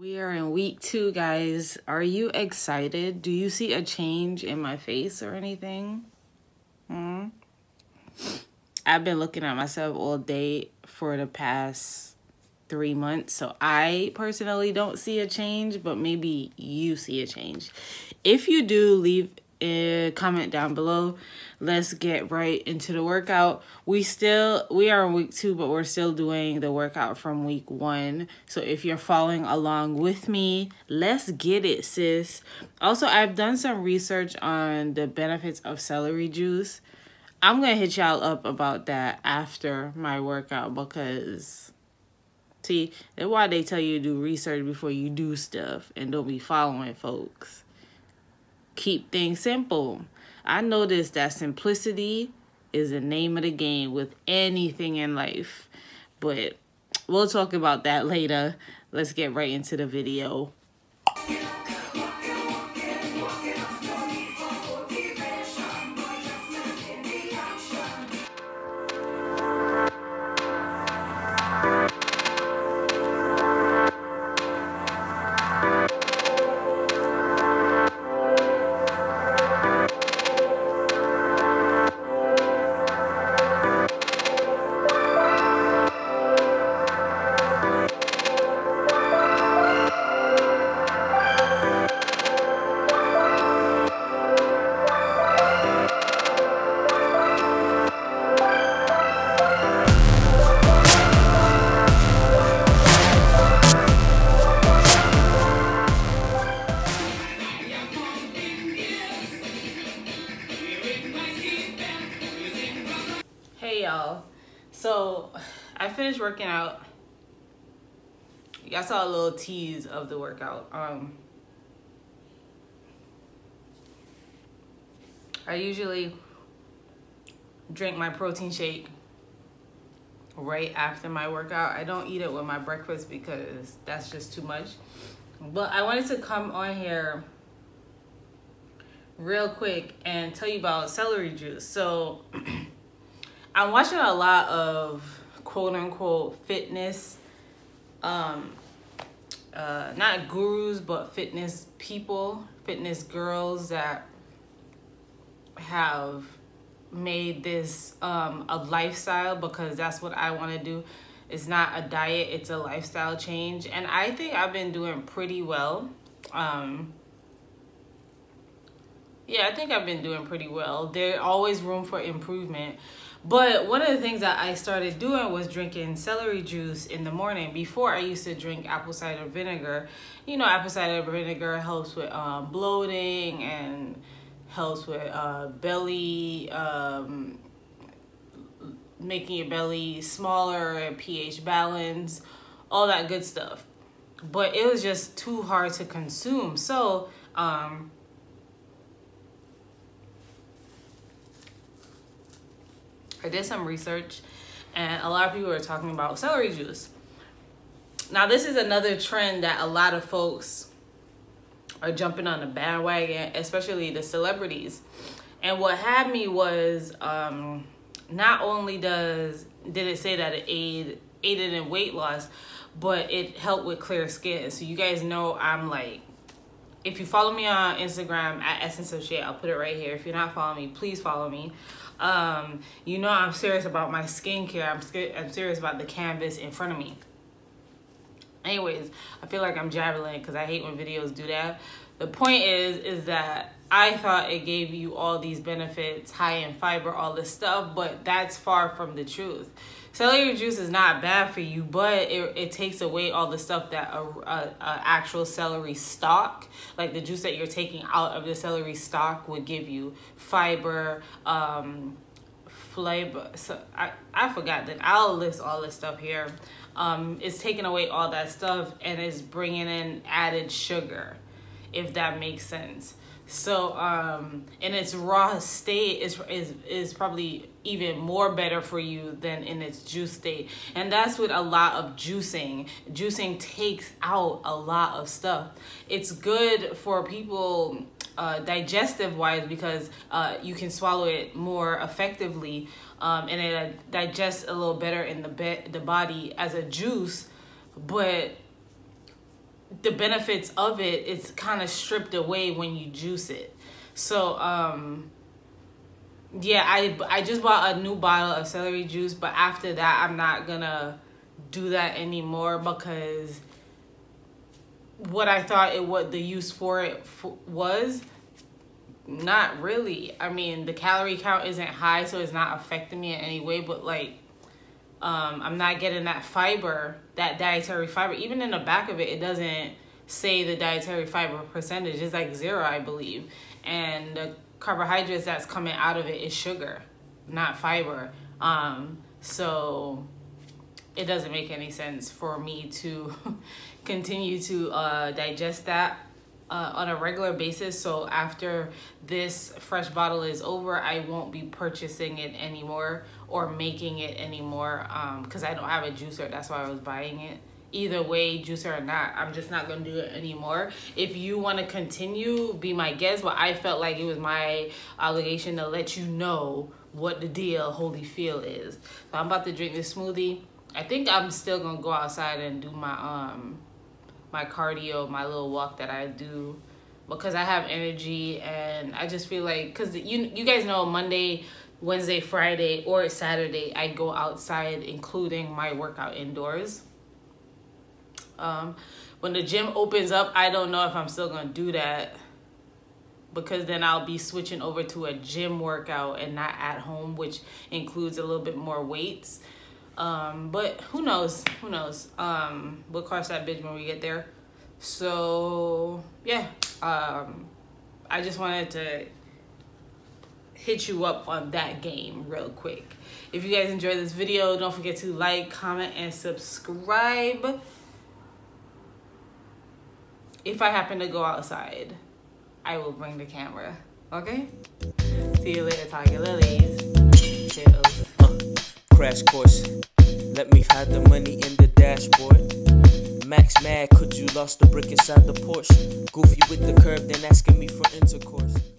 We are in week two, guys. Are you excited? Do you see a change in my face or anything? Hmm? I've been looking at myself all day for the past three months, so I personally don't see a change, but maybe you see a change. If you do, leave a comment down below. Let's get right into the workout. We still we are in week two but we're still doing the workout from week one. So if you're following along with me let's get it sis. Also i've done some research on the benefits of celery juice. I'm gonna hit y'all up about that after my workout because see that's why they tell you to do research before you do stuff and don't be following folks keep things simple. I noticed that simplicity is the name of the game with anything in life. But we'll talk about that later. Let's get right into the video. So I finished working out. Y'all saw a little tease of the workout. Um, I usually drink my protein shake right after my workout. I don't eat it with my breakfast because that's just too much. But I wanted to come on here real quick and tell you about celery juice. So I'm watching a lot of quote unquote fitness, um, uh, not gurus, but fitness people, fitness girls that have made this um, a lifestyle because that's what I want to do. It's not a diet, it's a lifestyle change. And I think I've been doing pretty well. Um, yeah, I think I've been doing pretty well. There's always room for improvement. But one of the things that I started doing was drinking celery juice in the morning. Before I used to drink apple cider vinegar. You know, apple cider vinegar helps with um, bloating and helps with uh, belly, um, making your belly smaller and pH balance, all that good stuff. But it was just too hard to consume. So, um, I did some research and a lot of people are talking about celery juice. Now, this is another trend that a lot of folks are jumping on the bandwagon, especially the celebrities. And what had me was um, not only does did it say that it aid, aided in weight loss, but it helped with clear skin. So you guys know I'm like, if you follow me on Instagram at Essence I'll put it right here. If you're not following me, please follow me. Um, you know I'm serious about my skincare. I'm, I'm serious about the canvas in front of me. Anyways, I feel like I'm jabbering because I hate when videos do that. The point is, is that I thought it gave you all these benefits, high in fiber, all this stuff, but that's far from the truth. Celery juice is not bad for you, but it, it takes away all the stuff that a, a, a, actual celery stalk, like the juice that you're taking out of the celery stalk would give you fiber, um, flavor. So I, I forgot that I'll list all this stuff here. Um, it's taking away all that stuff and it's bringing in added sugar, if that makes sense. So um, in its raw state is, is, is probably even more better for you than in its juice state. And that's with a lot of juicing. Juicing takes out a lot of stuff. It's good for people uh, digestive wise because uh, you can swallow it more effectively um, and it uh, digests a little better in the, be the body as a juice. But the benefits of it it's kind of stripped away when you juice it. So um yeah, I I just bought a new bottle of celery juice, but after that I'm not gonna do that anymore because what I thought it what the use for it was not really. I mean, the calorie count isn't high, so it's not affecting me in any way, but like um, I'm not getting that fiber, that dietary fiber. Even in the back of it, it doesn't say the dietary fiber percentage. It's like zero, I believe. And the carbohydrates that's coming out of it is sugar, not fiber. Um, so it doesn't make any sense for me to continue to uh, digest that uh, on a regular basis. So after this fresh bottle is over, I won't be purchasing it anymore or making it anymore because um, I don't have a juicer. That's why I was buying it. Either way, juicer or not, I'm just not going to do it anymore. If you want to continue, be my guest. But I felt like it was my obligation to let you know what the deal Holyfield is. So I'm about to drink this smoothie. I think I'm still going to go outside and do my um my cardio, my little walk that I do because I have energy and I just feel like cuz you you guys know Monday, Wednesday, Friday or Saturday I go outside including my workout indoors. Um when the gym opens up, I don't know if I'm still going to do that because then I'll be switching over to a gym workout and not at home, which includes a little bit more weights. Um, but who knows? Who knows? Um, we'll cross that bridge when we get there. So yeah, um, I just wanted to hit you up on that game real quick. If you guys enjoyed this video, don't forget to like, comment, and subscribe. If I happen to go outside, I will bring the camera. Okay? See you later, Tiger Lilies. Crash course. Let me hide the money in the dashboard. Max mad, could you lost the brick inside the Porsche? Goofy with the curve, then asking me for intercourse.